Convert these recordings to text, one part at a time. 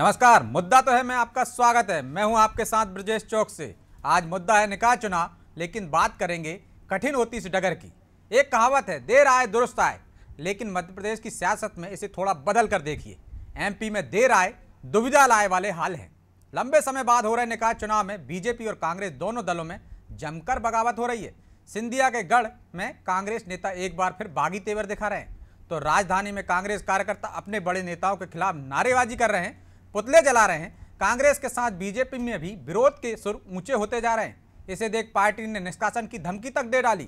नमस्कार, मुद्दा तो है मैं आपका स्वागत है। मैं हूँ आपके साथ ब्रजेश चौक से। आज मुद्दा है निकाय चुनाव, लेकिन बात करेंगे कठिन होती इस डगर की। एक कहावत है, देर आए, दुरुस्त आए। लेकिन मध्य प्रदेश की सियासत में इसे थोड़ा बदल कर देखिए। एमपी में देर आए, दुविधा लाए वाले हाल हैं। लंबे समय बाद हो रहे निकाय चुनाव में बीजेपी और कांग्रेस दोनों दलों में जमकर बगावत हो रही है। सिंधिया के गढ़ में कांग्रेस नेता एक बार फिर बागी तेवर दिखा रहे हैं। तो राजधानी में कांग्रेस कार्यकर्ता अपने बड़े नेताओं के खिलाफ नारेबाजी कर रहे हैं। पुतले जला रहे हैं। कांग्रेस के साथ बीजेपी में भी विरोध के सुर ऊँचे होते जा रहे हैं। इसे देख पार्टी ने निष्कासन की धमकी तक दे डाली।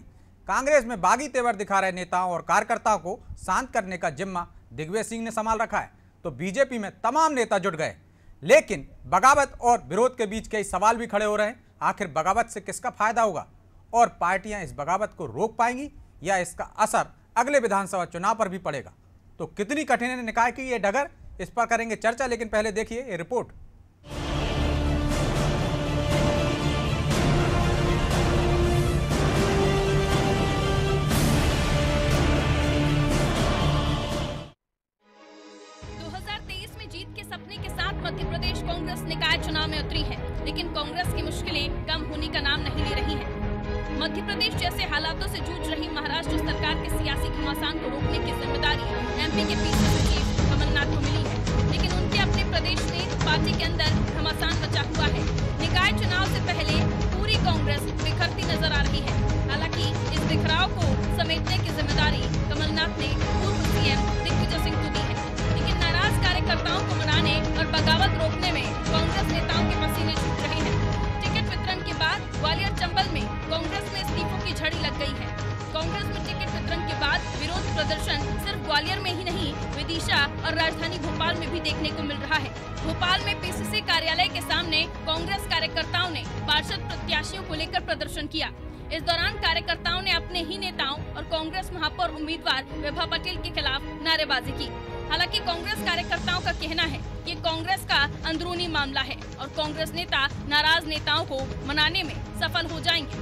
कांग्रेस में बागी तेवर दिखा रहे नेताओं और कार्यकर्ताओं को शांत करने का जिम्मा दिग्विजय सिंह ने संभाल रखा है। तो बीजेपी में तमाम नेता जुट गए। लेकिन बगावत और विरोध के बीच कई सवाल भी खड़े हो रहे हैं। आखिर बगावत से किसका फ़ायदा होगा? और पार्टियाँ इस बगावत को रोक पाएँगी या इसका असर अगले विधानसभा चुनाव पर भी पड़ेगा? तो कितनी कठिन है निकाय की ये डगर इस पर करेंगे चर्चा, लेकिन पहले देखिए ये रिपोर्ट मध्य प्रदेश कांग्रेस निकाय चुनाव में उतरी है, लेकिन कांग्रेस की मुश्किलें कम होने का नाम नहीं ले रही हैं। मध्य प्रदेश जैसे हालातों से जूझ रही महाराष्ट्र सरकार के सियासी घमासान को रोकने की ज़िम्मेदारी एमपी के पीछे सचिव कमलनाथ को मिली है। लेकिन उनके अपने प्रदेश में पार्टी के अंदर घमासान बचा हुआ है। निकाय चुनाव से पहले पूरी कांग्रेस बिखरती नज़र आ रही है। हालाँकि इस बिखराव को समेटने की ज़िम्मेदारी कमलनाथ ने पूर्व सीएम दिग्विजय सिंह को दी है। लेकिन नाराज़ कार्यकर्ताओं को मनाने और बगावत रोकने में कांग्रेस नेताओं के पसीने छूट रहे ग्वालियर चंबल में कांग्रेस में इस्तीफों की झड़ी लग गई है। कांग्रेस में टिकट वितरण के बाद विरोध प्रदर्शन सिर्फ़ ग्वालियर में ही नहीं, विदिशा और राजधानी भोपाल में भी देखने को मिल रहा है। भोपाल में पीसीसी कार्यालय के सामने कांग्रेस कार्यकर्ताओं ने पार्षद प्रत्याशियों को लेकर प्रदर्शन किया। इस दौरान कार्यकर्ताओं ने अपने ही नेताओं और कांग्रेस महापौर उम्मीदवार विभा पटेल के खिलाफ नारेबाजी की। हालाँकि कांग्रेस कार्यकर्ताओं का कहना है कि कांग्रेस का अंदरूनी मामला है और कांग्रेस नेता नाराज़ नेताओं को मनाने में सफल हो जाएँगे।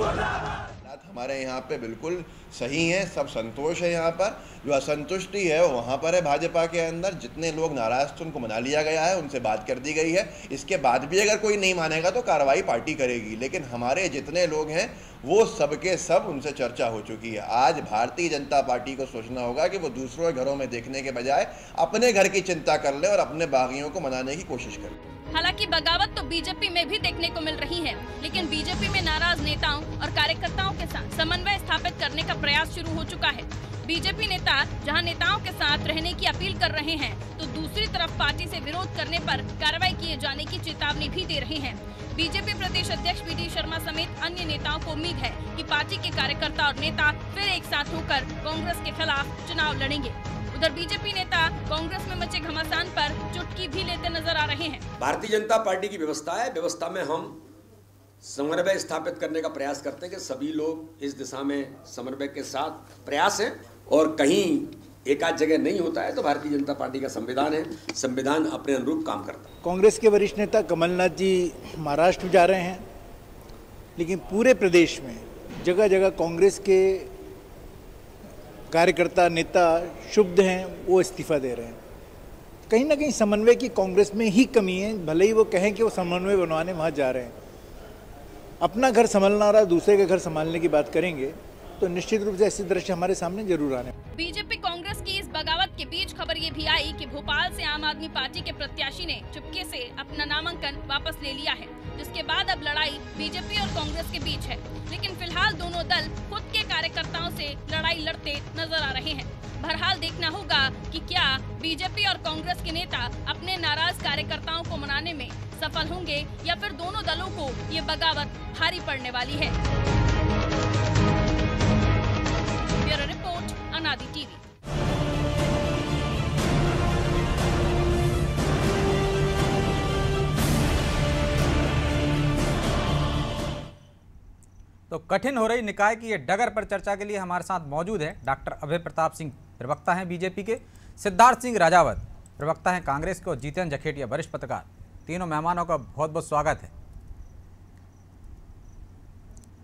हालात हमारे यहाँ पे बिल्कुल सही हैं, सब संतोष है यहाँ पर। जो असंतुष्टि है, वो वहाँ पर है भाजपा के अंदर। जितने लोग नाराज़ थे, उनको मना लिया गया है, उनसे बात कर दी गई है। इसके बाद भी अगर कोई नहीं मानेगा तो कार्रवाई पार्टी करेगी। लेकिन हमारे जितने लोग हैं, वो सबके सब उनसे चर्चा हो चुकी है। आज भारतीय जनता पार्टी को सोचना होगा कि वो दूसरों के घरों में देखने के बजाय अपने घर की चिंता कर ले और अपने बागियों को मनाने की कोशिश करे हालाँकि बगावत तो बीजेपी में भी देखने को मिल रही है, लेकिन बीजेपी में नाराज़ नेताओं और कार्यकर्ताओं के साथ समन्वय स्थापित करने का प्रयास शुरू हो चुका है। बीजेपी नेता जहाँ नेताओं के साथ रहने की अपील कर रहे हैं तो दूसरी तरफ़ पार्टी से विरोध करने पर कार्रवाई किए जाने की चेतावनी भी दे रहे हैं। बीजेपी प्रदेश अध्यक्ष बी शर्मा समेत अन्य नेताओं को उम्मीद है कि पार्टी के कार्यकर्ता और नेता फिर एक साथ होकर कांग्रेस के खिलाफ चुनाव लड़ेंगे। उधर बीजेपी नेता कांग्रेस में मचे घमासान पर चुटकी भी लेते नज़र आ रहे हैं। भारतीय जनता पार्टी की व्यवस्था है। व्यवस्था में हम समन्वय स्थापित करने का प्रयास करते हैं कि सभी लोग इस दिशा में समन्वय के साथ प्रयास है और कहीं एक आध जगह नहीं होता है तो भारतीय जनता पार्टी का संविधान है। संविधान अपने अनुरूप काम करता है। कांग्रेस के वरिष्ठ नेता कमलनाथ जी महाराष्ट्र जा रहे हैं लेकिन पूरे प्रदेश में जगह जगह कांग्रेस के कार्यकर्ता, नेता शुद्ध हैं, वो इस्तीफा दे रहे हैं। कहीं ना कहीं समन्वय की कांग्रेस में ही कमी है, भले ही वो कहें कि वो समन्वय बनवाने वहाँ जा रहे हैं। अपना घर संभालना रहा दूसरे का घर संभालने की बात करेंगे तो निश्चित रूप से ऐसे दृश्य हमारे सामने ज़रूर आने। बीजेपी कांग्रेस की बगावत के बीच खबर ये भी आई कि भोपाल से आम आदमी पार्टी के प्रत्याशी ने चुपके से अपना नामांकन वापस ले लिया है, जिसके बाद अब लड़ाई बीजेपी और कांग्रेस के बीच है। लेकिन फ़िलहाल दोनों दल खुद के कार्यकर्ताओं से लड़ाई लड़ते नज़र आ रहे हैं। बहरहाल देखना होगा कि क्या बीजेपी और कांग्रेस के नेता अपने नाराज़ कार्यकर्ताओं को मनाने में सफल होंगे या फिर दोनों दलों को ये बगावत भारी पड़ने वाली है। Bureau report, Anadi TV. तो कठिन हो रही निकाय की ये डगर पर चर्चा के लिए हमारे साथ मौजूद है डॉक्टर अभय प्रताप सिंह, प्रवक्ता हैं बीजेपी के, सिद्धार्थ सिंह राजावत, प्रवक्ता हैं कांग्रेस के और जीतन जखेटिया, वरिष्ठ पत्रकार। तीनों मेहमानों का बहुत बहुत स्वागत है।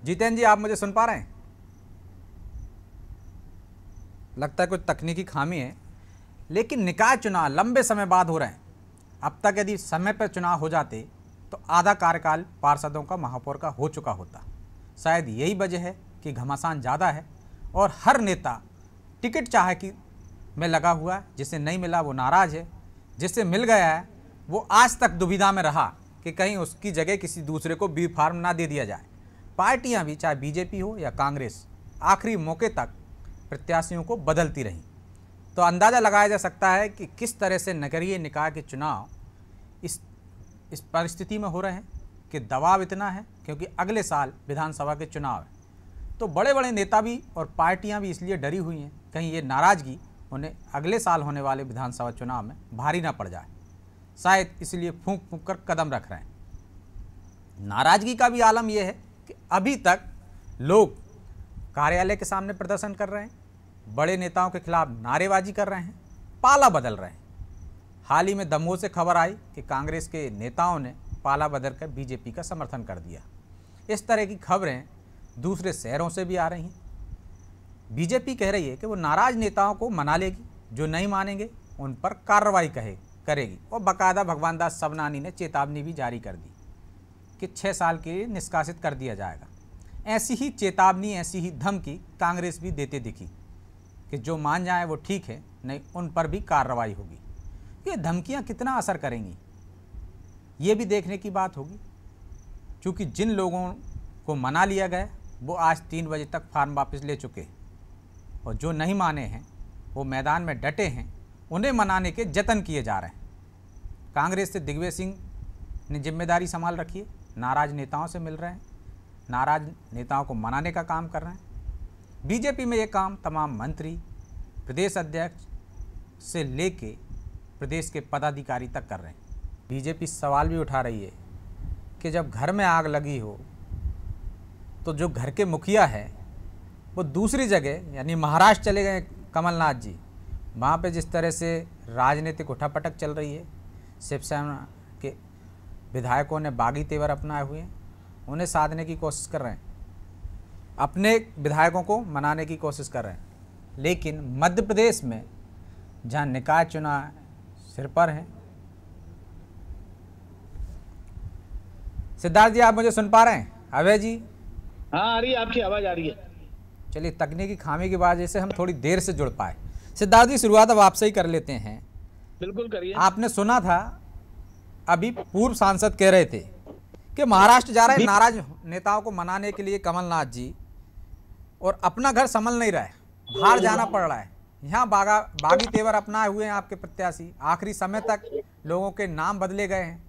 जीतेन जी, आप मुझे सुन पा रहे हैं? लगता है कुछ तकनीकी खामी है, लेकिन निकाय चुनाव लंबे समय बाद हो रहे हैं। अब तक यदि समय पर चुनाव हो जाते तो आधा कार्यकाल पार्षदों का, महापौर का हो चुका होता। शायद यही वजह है कि घमासान ज़्यादा है और हर नेता टिकट चाहे कि में लगा हुआ है, जिसे नहीं मिला वो नाराज़ है, जिसे मिल गया है, वो आज तक दुविधा में रहा कि कहीं उसकी जगह किसी दूसरे को बी फार्म ना दे दिया जाए। पार्टियाँ भी, चाहे बीजेपी हो या कांग्रेस, आखिरी मौके तक प्रत्याशियों को बदलती रहीं। तो अंदाज़ा लगाया जा सकता है कि किस तरह से नगरीय निकाय के चुनाव इस इस परिस्थिति में हो रहे हैं। कि दबाव इतना है क्योंकि अगले साल विधानसभा के चुनाव हैं। तो बड़े बड़े नेता भी और पार्टियाँ भी इसलिए डरी हुई हैं, कहीं ये नाराज़गी उन्हें अगले साल होने वाले विधानसभा चुनाव में भारी ना पड़ जाए। शायद इसलिए फूंक फूंक कर कदम रख रहे हैं। नाराज़गी का भी आलम यह है कि अभी तक लोग कार्यालय के सामने प्रदर्शन कर रहे हैं, बड़े नेताओं के खिलाफ नारेबाजी कर रहे हैं, पाला बदल रहे हैं। हाल ही में दमोह से खबर आई कि कांग्रेस के नेताओं ने पाला बदल कर बीजेपी का समर्थन कर दिया। इस तरह की खबरें दूसरे शहरों से भी आ रही हैं। बीजेपी कह रही है कि वो नाराज़ नेताओं को मना लेगी, जो नहीं मानेंगे, उन पर कार्रवाई कहे, करेगी। और बाकायदा भगवान दास सबनानी ने चेतावनी भी जारी कर दी कि छः साल के लिए निष्कासित कर दिया जाएगा। ऐसी ही चेतावनी, ऐसी ही धमकी कांग्रेस भी देते दिखी कि जो मान जाए वो ठीक है, नहीं, उन पर भी कार्रवाई होगी। ये धमकियाँ कितना असर करेंगी? ये भी देखने की बात होगी। क्योंकि जिन लोगों को मना लिया गया, वो आज तीन बजे तक फार्म वापस ले चुके हैं। और जो नहीं माने हैं, वो मैदान में डटे हैं, उन्हें मनाने के जतन किए जा रहे हैं। कांग्रेस से दिग्विजय सिंह ने ज़िम्मेदारी संभाल रखी है। नाराज़ नेताओं से मिल रहे हैं। नाराज़ नेताओं को मनाने का काम कर रहे हैं। बीजेपी में ये काम तमाम मंत्री, प्रदेश अध्यक्ष से लेके प्रदेश के पदाधिकारी तक कर रहे हैं। बीजेपी सवाल भी उठा रही है कि जब घर में आग लगी हो तो जो घर के मुखिया है, वो दूसरी जगह, यानी महाराष्ट्र चले गए कमलनाथ जी। वहाँ पे जिस तरह से राजनीतिक उठापटक चल रही है, शिवसेना के विधायकों ने बागी तेवर अपनाए हुए हैं, उन्हें साधने की कोशिश कर रहे हैं। अपने विधायकों को मनाने की कोशिश कर रहे हैं। लेकिन मध्य प्रदेश में जहाँ निकाय चुनाव सिर पर हैं सिद्धार्थ जी आप मुझे सुन पा रहे हैं? अभय जी? हाँ आ रही है आपकी आवाज़ आ रही है। चलिए तकनीकी खामी की वजह से हम थोड़ी देर से जुड़ पाए। सिद्धार्थ जी शुरुआत अब आपसे ही कर लेते हैं। बिल्कुल करिए। आपने सुना था अभी पूर्व सांसद कह रहे थे कि महाराष्ट्र जा रहे नाराज़ नेताओं को मनाने के लिए कमलनाथ जी और अपना घर संभल नहीं रहा है बाहर जाना पड़ रहा है। यहाँ बागा बागी तेवर अपनाए हुए हैं आपके प्रत्याशी। आखिरी समय तक लोगों के नाम बदले गए हैं।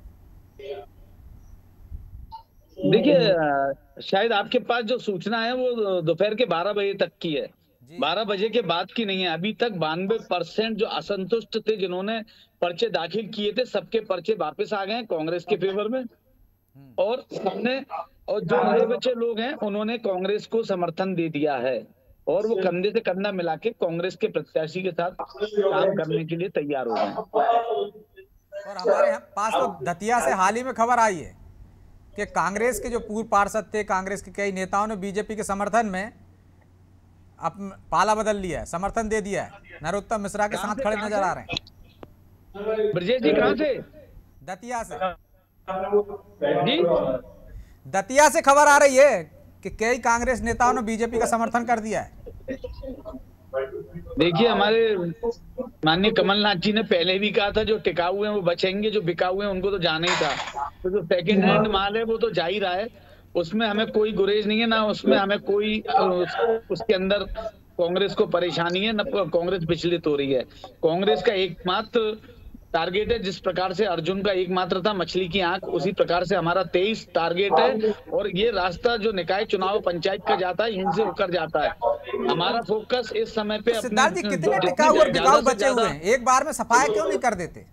देखिए शायद आपके पास जो सूचना है वो दोपहर के 12 बजे तक की है। 12 बजे के बाद की नहीं है। अभी तक बानवे परसेंट जो असंतुष्ट थे जिन्होंने पर्चे दाखिल किए थे सबके पर्चे वापस आ गए हैं कांग्रेस के फेवर में। और हमने और जो नए बचे लोग हैं उन्होंने कांग्रेस को समर्थन दे दिया है। और वो कंधे से कंधा मिला के कांग्रेस के प्रत्याशी के साथ काम करने के लिए तैयार हो गए और हमारे यहाँ पास तो दतिया से हाल ही में खबर आई है। कि कांग्रेस के जो पूर्व पार्षद थे कांग्रेस के कई नेताओं ने बीजेपी के समर्थन में अब पाला बदल लिया है समर्थन दे दिया है। नरोत्तम मिश्रा के साथ खड़े नज़र आ रहे हैं। ब्रजेश जी कहाँ से? दतिया से। जी? दतिया से खबर आ रही है कि कई कांग्रेस नेताओं ने बीजेपी का समर्थन कर दिया है। देखिए, हमारे माननीय कमलनाथ जी ने पहले भी कहा था, जो टिकाऊ हैं, वो बचेंगे, जो बिकाऊ हैं, उनको तो जाना ही था। तो जो सेकेंड हैंड माल है, वो तो जा ही रहा है। उसमें हमें कोई गुरेज नहीं है, ना उसमें हमें कोई उस- उसके अंदर कांग्रेस को परेशानी है, ना कांग्रेस विचलित हो रही है। कांग्रेस का एकमात्र टारगेट है जिस प्रकार से अर्जुन का एकमात्र था मछली की आँख उसी प्रकार से हमारा तेईस टारगेट है। और ये रास्ता जो निकाय चुनाव पंचायत का जाता है इनसे होकर जाता है। हमारा फोकस इस समय पे अपने सिद्धार्थ जी कितने टिकाऊ और से बचे हुए हैं? एक बार में सफाया क्यों नहीं कर देते?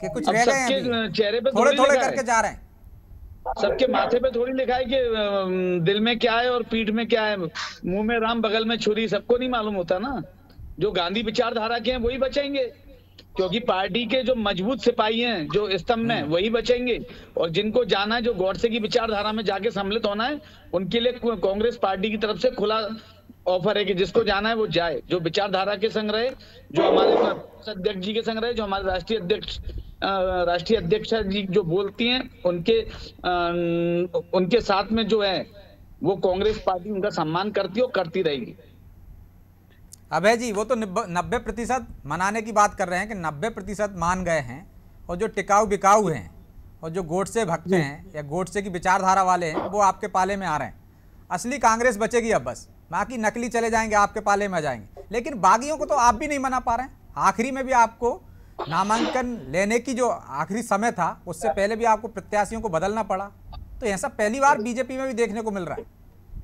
कि कुछ रह गए हैं चेहरे पे थोड़े थोड़े करके जा रहे हैं। सबके माथे पे थोड़ी लिखा है कि दिल में क्या है और पीठ में क्या है। मुँह में राम बगल में छुरी सबको नहीं मालूम होता ना। जो गांधी विचारधारा के हैं वही बचेंगे। क्योंकि पार्टी के जो मज़बूत सिपाही हैं जो स्तंभ में वही बचेंगे। और जिनको जाना है जो गौडसे की विचारधारा में जाके सम्मिलित होना है उनके लिए कांग्रेस पार्टी की तरफ़ से खुला ऑफ़र है कि जिसको जाना है वो जाए। जो विचारधारा के संग रहे जो हमारे अध्यक्ष जी के संग रहे जो हमारे राष्ट्रीय अध्यक्ष राष्ट्रीय अध्यक्ष जी जो बोलती हैं उनके उनके साथ में जो है वो कांग्रेस पार्टी उनका सम्मान करती है और करती रहेगी। अभय जी वो तो नब्बे प्रतिशत मनाने की बात कर रहे हैं कि नब्बे प्रतिशत मान गए हैं और जो टिकाऊ बिकाऊ हैं और जो गोडसे भक्त हैं या गोडसे की विचारधारा वाले हैं वो आपके पाले में आ रहे हैं। असली कांग्रेस बचेगी अब बस। बाकी नकली चले जाएँगे आपके पाले में आ जाएँगे। लेकिन बागियों को तो आप भी नहीं मना पा रहे हैं। आखिरी में भी आपको नामांकन लेने की जो आखिरी समय था उससे पहले भी आपको प्रत्याशियों को बदलना पड़ा। तो ऐसा पहली बार बीजेपी में भी देखने को मिल रहा है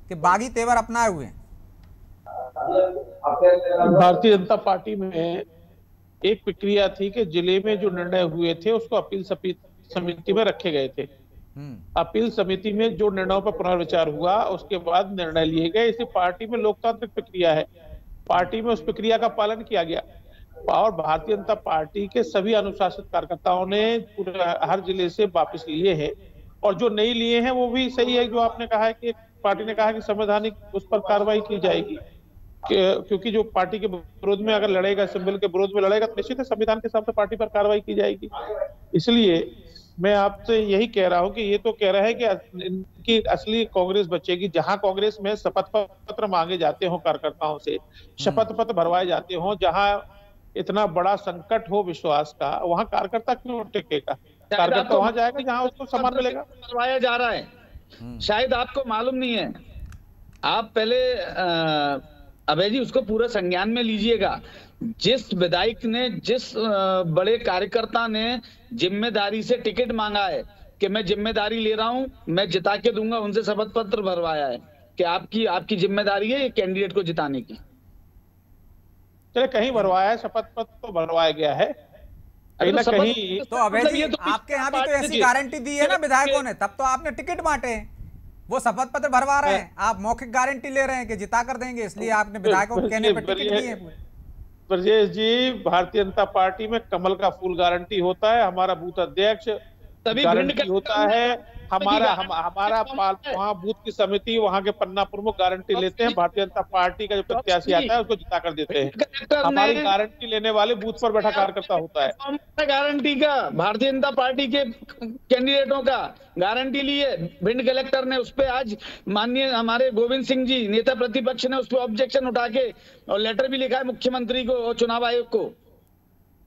कि बागी तेवर अपनाए हुए हैं। भारतीय जनता पार्टी में एक प्रक्रिया थी कि ज़िले में जो निर्णय हुए थे उसको अपील समिति में रखे गए थे। हम्म, अपील समिति में जो निर्णयों पर पुनर्विचार हुआ उसके बाद निर्णय लिए गए। इसी पार्टी में लोकतांत्रिक प्रक्रिया है। पार्टी में उस प्रक्रिया का पालन किया गया। और भारतीय जनता पार्टी के सभी अनुशासित कार्यकर्ताओं ने पूरे हर ज़िले से वापस लिए हैं। और जो नहीं लिए हैं वो भी सही है। जो आपने कहा है कि पार्टी ने कहा कि संवैधानिक उस पर कार्रवाई की जाएगी। क्योंकि जो पार्टी के विरोध में अगर लड़ेगा सिंबल के विरोध में लड़ेगा तो निश्चित है संविधान के हिसाब से पार्टी पर कार्रवाई की जाएगी। इसलिए मैं आपसे यही कह रहा हूँ कि ये तो कह रहा है कि इनकी असली कांग्रेस बचेगी। जहाँ कांग्रेस में शपथ पत्र मांगे जाते हो कार्यकर्ताओं से शपथ पत्र भरवाए जाते हो जहाँ इतना बड़ा संकट हो विश्वास का वहाँ कार्यकर्ता क्यों टिकेगा? कार्यकर्ता वहाँ जाएगा जहाँ उसको सम्मान मिलेगा। करवाया जा रहा है। शायद आपको मालूम नहीं है। आप पहले अ, अभय जी उसको पूरा संज्ञान में लीजिएगा। जिस विधायक ने जिस बड़े कार्यकर्ता ने ज़िम्मेदारी से टिकट मांगा है कि मैं ज़िम्मेदारी ले रहा हूँ मैं जिता के दूँगा उनसे शपथ पत्र भरवाया है कि आपकी आपकी ज़िम्मेदारी है ये कैंडिडेट को जिताने की। चले कहीं भरवाया है शपथ पत्र तो भरवाया गया है। कहीं ना तो कहीं तो अभय मतलब जी तो आपके यहाँ भी तो ऐसी गारंटी दी है ना विधायकों ने तब तो आपने टिकट बांटे हैं। वो शपथ पत्र भरवा रहे हैं। आप मौखिक गारंटी ले रहे हैं कि जिता कर देंगे इसलिए आपने विधायकों को कहने पर टिकट दिए ब्रजेश जी भारतीय जनता पार्टी में कमल का फूल गारंटी होता है हमारा बूथ अध्यक्ष तभी होता है। हमारा हम हमारा पाल- वहाँ बूथ की समिति वहाँ के पन्ना प्रमुख गारंटी लेते हैं। भारतीय जनता पार्टी का जो प्रत्याशी आता है उसको जिता कर देते हैं। हमारी गारंटी लेने वाले बूथ पर बैठा कार्यकर्ता होता है। गारंटी का। भारतीय जनता पार्टी के कैंडिडेटों का गारंटी लिए। भिंड कलेक्टर ने उस पर आज माननीय हमारे गोविंद सिंह जी नेता प्रतिपक्ष ने उस पर ऑब्जेक्शन उठा के और लेटर भी लिखा है मुख्यमंत्री को और चुनाव आयोग को।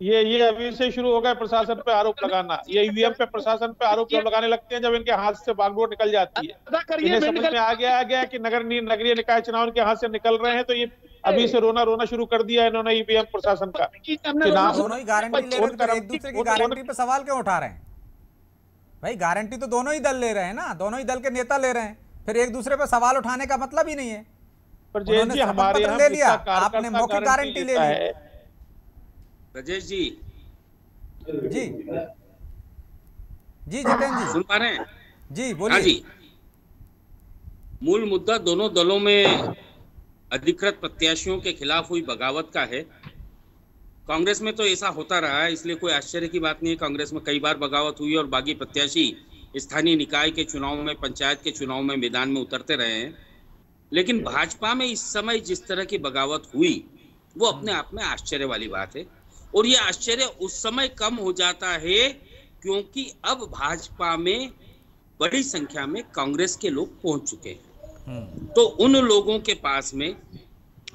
ये ये अभी से शुरू हो गया प्रशासन पे आरोप लगाना। ये ईवीएम पे प्रशासन पे आरोप लगाने लगते हैं जब इनके हाथ से बागडोर निकल जाती है। इन्हें समझ में आ गया आ गया कि नगर नगरीय निकाय चुनाव इनके हाथ से निकल रहे हैं तो ये अभी से रोना रोना शुरू कर दिया इन्होंने ईवीएम प्रशासन का। दोनों ही गारंटी ले रहे तो एक दूसरे की गारंटी पे सवाल क्यों उठा रहे हैं? भाई गारंटी तो दोनों ही दल ले रहे हैं ना दोनों ही दल के नेता ले रहे हैं फिर एक दूसरे पे सवाल उठाने का मतलब ही नहीं है। पर जी हमारे ले लिया, आपने मौखिक गारंटी ले ली। है, राजेश जी। जी। जी जितेंद्र जी। सुन पा रहे हैं? जी हाँ बोलिए जी। मूल मुद्दा दोनों दलों में अधिकृत प्रत्याशियों के खिलाफ हुई बगावत का है। कांग्रेस में तो ऐसा होता रहा है इसलिए कोई आश्चर्य की बात नहीं है। कांग्रेस में कई बार बगावत हुई और बागी प्रत्याशी स्थानीय निकाय के चुनाव में पंचायत के चुनाव में मैदान में उतरते रहे हैं। लेकिन भाजपा में इस समय जिस तरह की बगावत हुई वो अपने आप में आश्चर्य वाली बात है। और ये आश्चर्य उस समय कम हो जाता है क्योंकि अब भाजपा में बड़ी संख्या में कांग्रेस के लोग पहुँच चुके हैं। हम्म, तो उन लोगों के पास में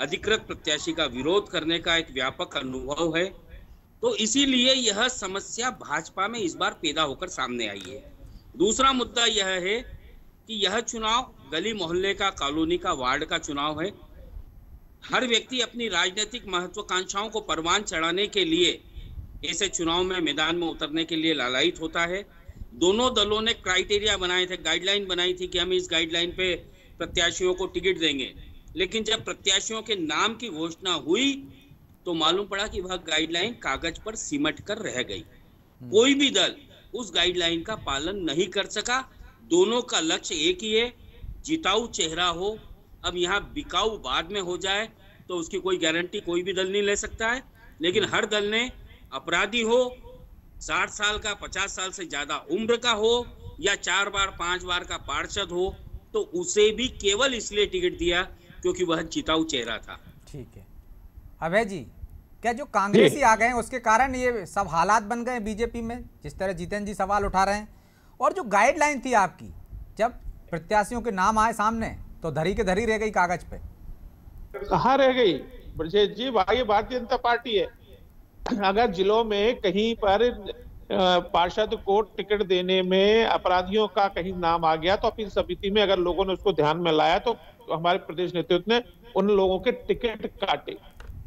अधिकृत प्रत्याशी का विरोध करने का एक व्यापक अनुभव है। तो इसीलिए यह समस्या भाजपा में इस बार पैदा होकर सामने आई है। दूसरा मुद्दा यह है कि यह चुनाव गली मोहल्ले का कॉलोनी का वार्ड का चुनाव है। हर व्यक्ति अपनी राजनीतिक महत्वाकांक्षाओं को परवान चढ़ाने के लिए ऐसे चुनाव में मैदान में उतरने के लिए लालायित होता है। दोनों दलों ने क्राइटेरिया बनाए थे गाइडलाइन बनाई थी कि हम इस गाइडलाइन पे प्रत्याशियों को टिकट देंगे। लेकिन जब प्रत्याशियों के नाम की घोषणा हुई तो मालूम पड़ा कि वह गाइडलाइन कागज़ पर सिमट कर रह गई। कोई भी दल उस गाइडलाइन का पालन नहीं कर सका। दोनों का लक्ष्य एक ही है जिताऊ चेहरा हो अब यहाँ बिकाऊ बाद में हो जाए तो उसकी कोई गारंटी कोई भी दल नहीं ले सकता है। लेकिन हर दल ने अपराधी हो साठ साल का पचास साल से ज़्यादा उम्र का हो या चार बार पाँच बार का पार्षद हो तो उसे भी केवल इसलिए टिकट दिया क्योंकि वह चिताऊ चेहरा था। ठीक है। अभय जी क्या जो कांग्रेसी आ गए उसके कारण ये सब हालात बन गए बीजेपी में जिस तरह जितेंद्र जी सवाल उठा रहे हैं? और जो गाइडलाइन थी आपकी जब प्रत्याशियों के नाम आए सामने तो धरी के धरी रह गई कागज़ पे। कहा रह गई? ब्रजेश जी ये भारतीय जनता पार्टी है। अगर जिलों में कहीं पर पार्षद को टिकट देने में अपराधियों का कहीं नाम आ गया तो अपनी समिति में अगर लोगों ने उसको ध्यान में लाया तो हमारे प्रदेश नेतृत्व ने उन लोगों के टिकट काटे।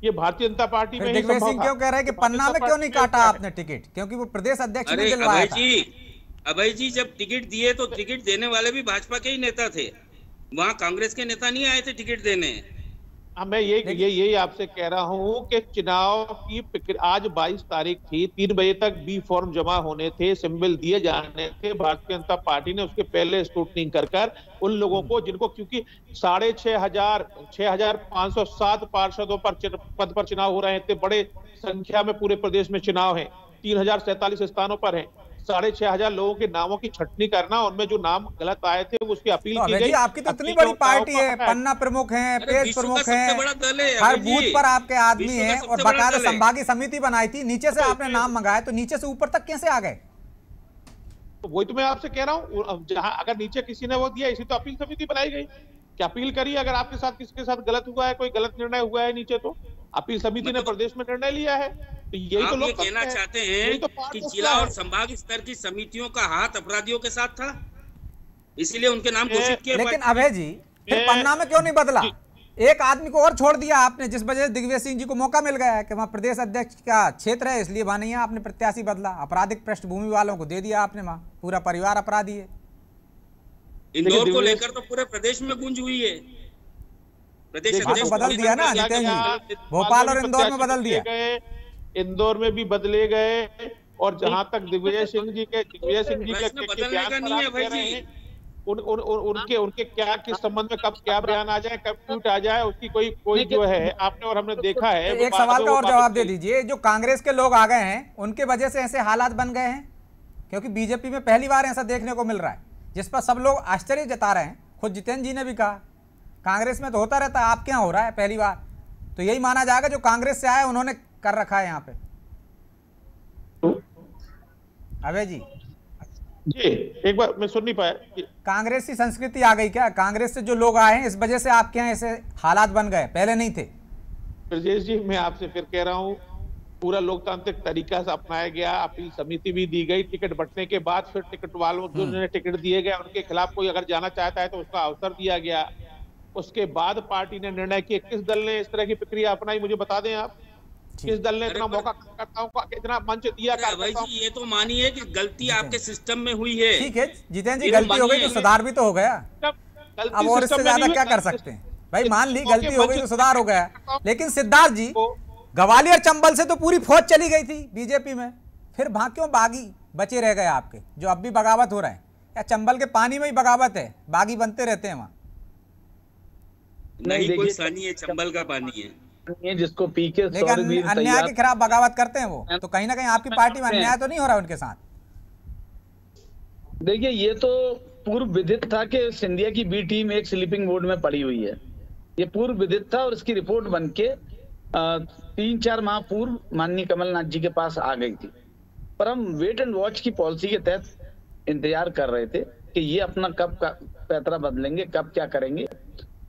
ये भारतीय जनता पार्टी में ही संभव सिंह क्यों कह रहे हैं कि पन्ना में क्यों नहीं काटा आपने टिकट? क्योंकि वो प्रदेश अध्यक्ष ने दिलवाया अभय था। जी अभय जी जब टिकट दिए तो टिकट देने वाले भी भाजपा के ही नेता थे। वहाँ कांग्रेस के नेता नहीं आए थे टिकट देने। हाँ मैं ये ये यही आपसे कह रहा हूँ कि चुनाव की प्रक्रिया- आज 22 तारीख थी तीन बजे तक बी फॉर्म जमा होने थे सिंबल दिए जाने थे। भारतीय जनता पार्टी ने उसके पहले स्क्रूटनी कर कर उन लोगों को जिनको क्योंकि साढ़े छह हज़ार छह हज़ार पाँच सौ सात पार्षदों पर पद पर चुनाव हो रहे थे बड़े संख्या में पूरे प्रदेश में चुनाव है। तीन हज़ार सैतालीस स्थानों पर है। साढ़े छह हज़ार लोगों के नामों की छटनी करना उनमें जो नाम गलत आए थे उसकी अपील तो की गई। आपकी तो इतनी बड़ी पार्टी है पन्ना प्रमुख हैं पेज प्रमुख सबसे हैं बड़ा दल है, हर बूथ पर आपके आदमी हैं और बकायदा संभागीय समिति बनाई थी नीचे से आपने नाम मंगाया तो नीचे से ऊपर तक कैसे आ गए? तो वही तो मैं आपसे कह रहा हूँ जहाँ अगर नीचे किसी ने वो दिया इसी तो अपील समिति बनाई गई। कि अपील करिए अगर आपके साथ किसी के साथ गलत हुआ है कोई गलत निर्णय हुआ है नीचे तो? अपील समिति ने प्रदेश में निर्णय लिया है। तो यही तो लोग कहना चाहते हैं तो कि जिला और संभाग स्तर की समितियों का हाथ अपराधियों के साथ था? इसीलिए उनके नाम घोषित किए लेकिन अभय जी फिर पन्ना में क्यों नहीं बदला? एक आदमी को और छोड़ दिया आपने जिस वजह से दिग्विजय सिंह जी को मौका मिल गया है कि वहाँ प्रदेश अध्यक्ष का क्षेत्र है इसलिए वहाँ नहीं है आपने प्रत्याशी बदला। आपराधिक पृष्ठभूमि वालों को दे दिया आपने वहाँ। पूरा परिवार अपराधी है। इंदौर को लेकर तो पूरे प्रदेश में गूंज हुई है। प्रदेश तो अध्यक्ष बदल दिया ना, जी। भोपाल और इंदौर में बदल दिया। इंदौर में भी बदले गए और जहाँ तक दिग्विजय सिंह जी के दिग्विजय सिंह जी के, बयान का पर आप कह रहे हैं उन, उन, उन, उनके उनके क्या किस संबंध में कब क्या बयान आ जाए कब ट्वीट आ जाए उसकी कोई कोई जो है आपने और हमने देखा है एक सवाल का और जवाब दे दीजिए जो कांग्रेस के लोग आ गए हैं उनके वजह से ऐसे हालात बन गए हैं? क्योंकि बीजेपी में पहली बार ऐसा देखने को मिल रहा है जिस पर सब लोग आश्चर्य जता रहे हैं। खुद जितेंद्र जी ने भी कहा कांग्रेस में तो होता रहता है आप क्या हो रहा है पहली बार। तो यही माना जाएगा जो कांग्रेस से आए उन्होंने कर रखा है यहाँ पे। अभय जी। जी एक बार मैं सुन नहीं पाया। कांग्रेसी संस्कृति आ गई क्या? कांग्रेस से जो लोग आए हैं इस वजह से आपके यहाँ ऐसे हालात बन गए? पहले नहीं थे। ब्रजेश जी मैं आपसे फिर कह रहा हूँ पूरा लोकतांत्रिक तरीका से अपनाया गया अपील समिति भी दी गई टिकट बटने के बाद फिर टिकट वालों जो जिन्हें टिकट दिए गए उनके खिलाफ कोई अगर जाना चाहता है तो उसका अवसर दिया गया। उसके बाद पार्टी ने निर्णय किया। किस दल ने इस तरह की प्रक्रिया अपनाई मुझे बता दें आप? किस दल ने इतना मौका कार्यकर्ताओं को इतना मंच दिया भाई जी ये तो मानिए कि गलती आपके सिस्टम में हुई है। ठीक है जितेंद्र जी तो गलती हो गई तो सुधार भी तो हो गया। अब और इससे ज़्यादा क्या कर सकते हैं? भाई मान ली गलती हो गई तो सुधार हो गया। लेकिन सिद्धार्थ जी ग्वालियर चंबल से तो पूरी फौज चली गई थी बीजेपी में। फिर वहाँ क्यों बागी बचे रह गए आपके जो अब भी बगावत हो रहे हैं? या चंबल के पानी में ही बगावत है? बागी बनते रहते हैं वहाँ। नहीं कोई सानी है चंबल का पानी है। ये जिसको पी के लेकिन अन्याय के खिलाफ बगावत करते हैं वो। तो कहीं ना कहीं आपकी पार्टी में अन्याय तो नहीं हो रहा उनके साथ? देखिए ये तो पूर्व विदित था कि सिंधिया की बी टीम एक स्लीपिंग बोर्ड में पड़ी हुई है। ये पूर्व विदित था और इसकी रिपोर्ट बन के तीन चार माह पूर्व माननीय कमलनाथ जी के पास आ गई थी। पर हम वेट एंड वॉच की पॉलिसी के तहत इंतज़ार कर रहे थे कि ये अपना कब का पैतरा बदलेंगे कब क्या करेंगे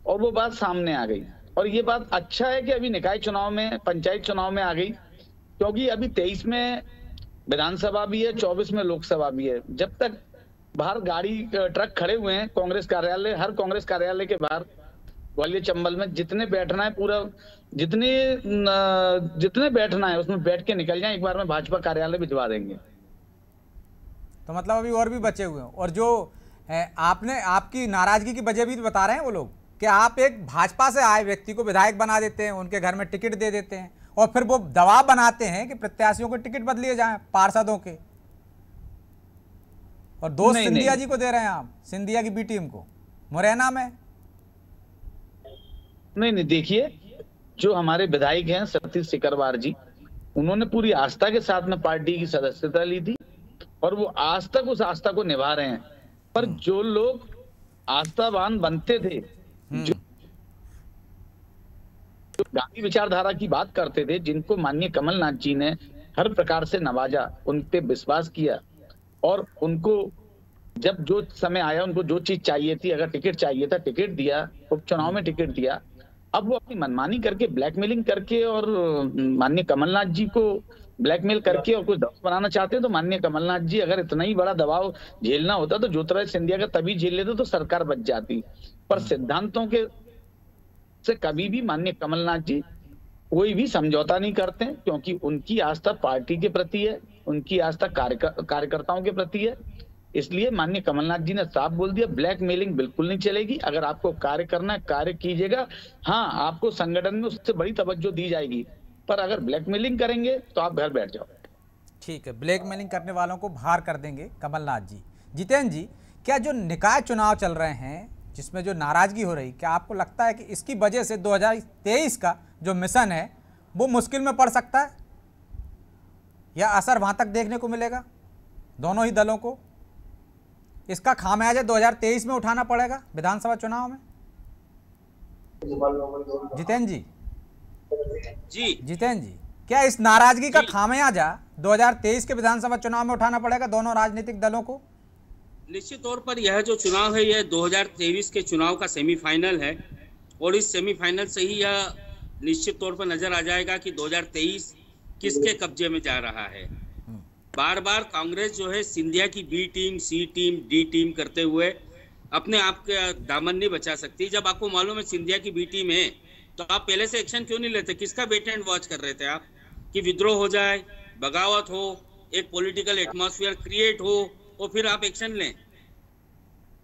और वो बात सामने आ गई। और ये बात अच्छा है कि अभी निकाय चुनाव में पंचायत चुनाव में आ गई क्योंकि अभी तेईस में विधानसभा भी है चौबीस में लोकसभा भी है। जब तक बाहर गाड़ी ट्रक खड़े हुए हैं कांग्रेस कार्यालय हर कांग्रेस कार्यालय के बाहर ग्वालियर चंबल में जितने बैठना है पूरा जितने जितने बैठना है उसमें बैठ के निकल जाए एक बार में भाजपा कार्यालय भिजवा देंगे। तो मतलब अभी और भी बचे हुए हैं। और जो है, आपने आपकी नाराज़गी की वजह भी तो बता रहे हैं वो लोग? कि आप एक भाजपा से आए व्यक्ति को विधायक बना देते हैं उनके घर में टिकट दे देते हैं और फिर वो दबाव बनाते हैं कि प्रत्याशियों को टिकट बदलिए जाएँ पार्षदों के। और दोस्त सिंधिया नहीं। जी को दे रहे हैं आप सिंधिया की बी टीम को। मुरैना में? नहीं नहीं देखिए जो हमारे विधायक हैं सतीश सिकरवार जी उन्होंने पूरी आस्था के साथ में पार्टी की सदस्यता ली थी और वो आज तक उस आस्था को निभा रहे हैं। पर जो लोग आस्थावान बनते थे जो गांधी विचारधारा की बात करते थे, जिनको माननीय कमलनाथ जी ने हर प्रकार से नवाजा, उन पे विश्वास किया। और उनको जब जो समय आया, उनको जो चीज़ चाहिए थी, अगर टिकट चाहिए था, टिकट दिया, उपचुनाव में टिकट दिया। अब वो अपनी मनमानी करके, ब्लैकमेलिंग करके और माननीय कमलनाथ जी को ब्लैकमेल करके और कुछ दबाव बनाना चाहते हैं तो माननीय कमलनाथ जी, अगर इतना ही बड़ा दबाव झेलना होता तो ज्योतिराज सिंधिया का तभी झेल लेते तो सरकार बच जाती। पर सिद्धांतों के से कभी भी माननीय कमलनाथ जी कोई भी समझौता नहीं करते क्योंकि उनकी आस्था पार्टी के प्रति है, उनकी आस्था कार्यकर्ताओं के प्रति है। इसलिए माननीय कमलनाथ जी ने साफ़ बोल दिया ब्लैक मेलिंग बिल्कुल नहीं चलेगी। अगर आपको कार्य करना है, कार्य कीजिएगा। हाँ आपको संगठन में उससे बड़ी तवज्जो दी जाएगी। पर अगर ब्लैकमेलिंग करेंगे तो आप घर बैठ जाओ। ठीक है, ब्लैकमेलिंग करने वालों को बाहर कर देंगे कमलनाथ जी। जितेंद्र जी, क्या जो निकाय चुनाव चल रहे हैं जिसमें जो नाराज़गी हो रही क्या आपको लगता है कि इसकी वजह से 2023 का जो मिशन है वो मुश्किल में पड़ सकता है? या असर वहाँ तक देखने को मिलेगा? दोनों ही दलों को? इसका खामियाजा 2023 में उठाना पड़ेगा विधानसभा चुनाव में? जितेंद्र जी। जी। जितेंद्र जी क्या इस नाराज़गी का खामियाजा 2023 के विधानसभा चुनाव में उठाना पड़ेगा दोनों राजनीतिक दलों को? निश्चित तौर पर यह जो चुनाव है, यह 2023 के चुनाव का सेमीफाइनल है और इस सेमीफाइनल से ही यह निश्चित तौर पर नज़र आ जाएगा कि 2023 किसके कब्जे में जा रहा है। बार बार कांग्रेस जो है, सिंधिया की B team, C team, D team करते हुए अपने आप के दामन नहीं बचा सकती। जब आपको मालूम है, सिंधिया की बी टीम है तो आप पहले से एक्शन क्यों नहीं लेते? किसका वेट एंड वॉच कर रहे थे आप? कि विद्रोह हो जाए, बगावत हो, एक पॉलिटिकल एटमोसफियर क्रिएट हो और फिर आप एक्शन लें।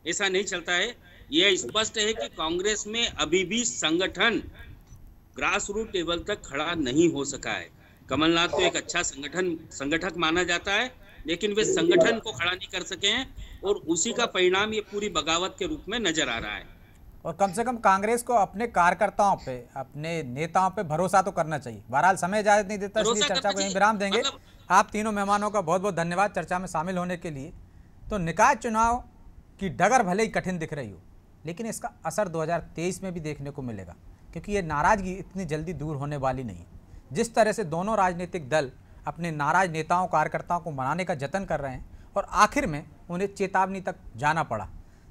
ऐसा नहीं चलता है। यह स्पष्ट है कि कांग्रेस में अभी भी संगठन ग्रास रूट लेवल तक खड़ा नहीं हो सका है। कमलनाथ को एक अच्छा संगठन संगठक माना जाता है लेकिन वे संगठन को खड़ा नहीं कर सके हैं और उसी का परिणाम ये पूरी बगावत के रूप में नज़र आ रहा है। और कम से कम कांग्रेस को अपने कार्यकर्ताओं पे अपने नेताओं पे भरोसा तो करना चाहिए। बहरहाल समय इजाज़त नहीं देता इसलिए चर्चा को विराम देंगे। मतलब... आप तीनों मेहमानों का बहुत बहुत धन्यवाद चर्चा में शामिल होने के लिए। तो निकाय चुनाव की डगर भले ही कठिन दिख रही हो, लेकिन इसका असर 2023 में भी देखने को मिलेगा, क्योंकि ये नाराज़गी इतनी जल्दी दूर होने वाली नहीं जिस तरह से दोनों राजनीतिक दल अपने नाराज़ नेताओं, कार्यकर्ताओं को मनाने का जतन कर रहे हैं और आखिर में उन्हें चेतावनी तक जाना पड़ा,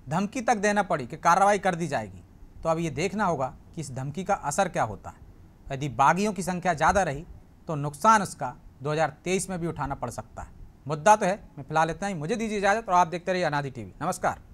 धमकी तक देना पड़ी कि कार्रवाई कर दी जाएगी तो अब ये देखना होगा कि इस धमकी का असर क्या होता है। यदि बागियों की संख्या ज़्यादा रही तो नुकसान उसका 2023 में भी उठाना पड़ सकता है। मुद्दा तो है, मैं फ़िलहाल इतना ही। मुझे दीजिए इजाज़त और आप देखते रहिए अनादि टीवी। नमस्कार।